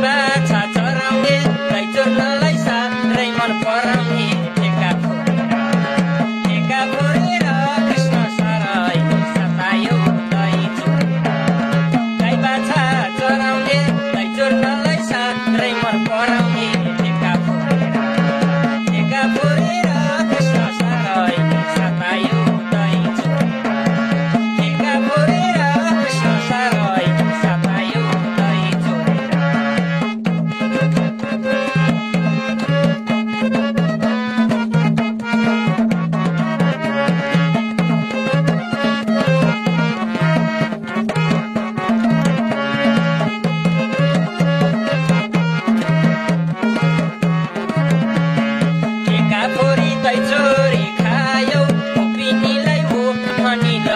back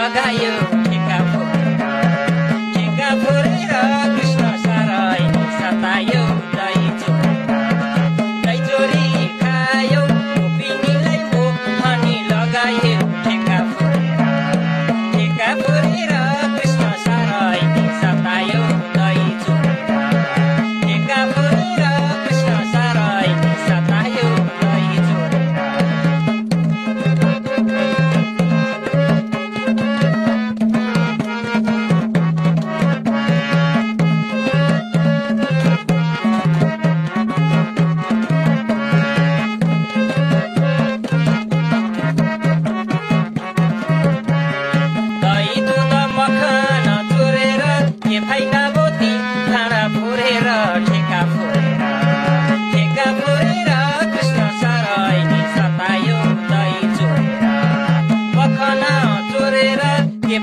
Magalhães.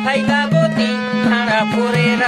थैला बोती खाँडा फोरेर